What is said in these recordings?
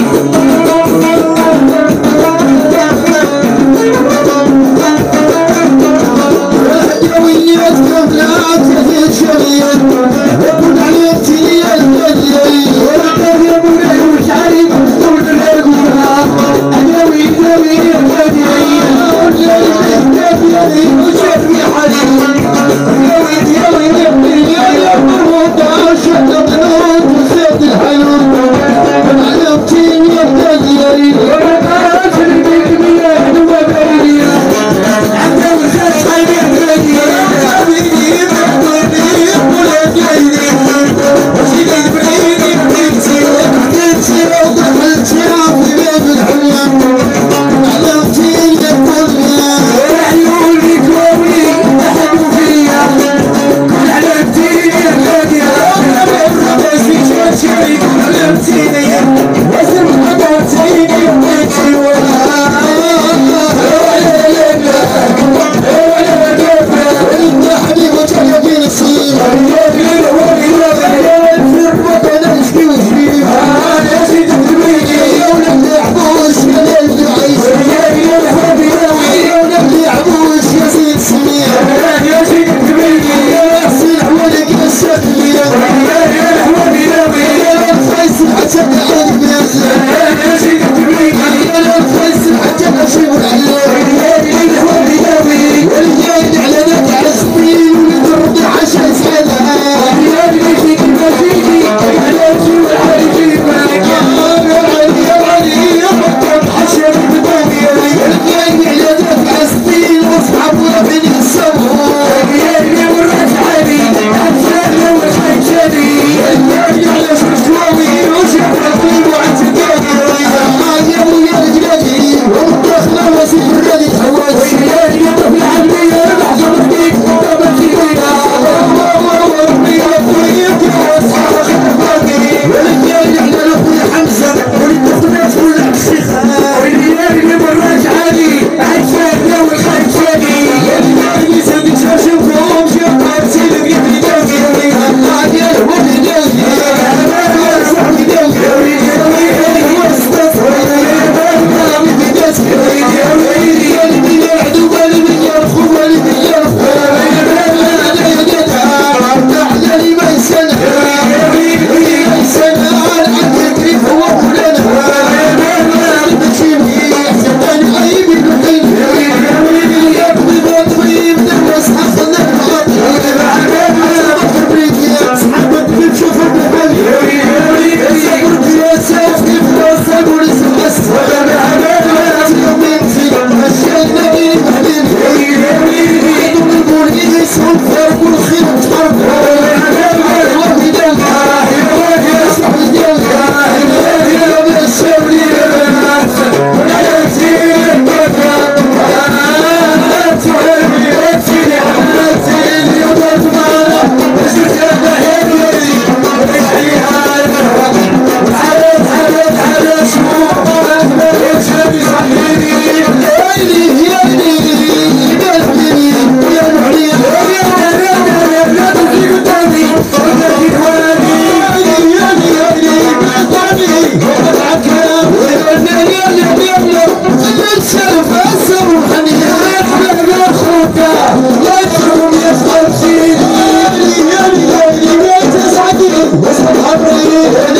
Yeah. West happy.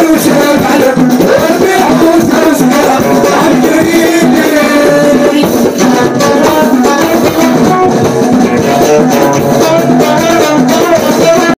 け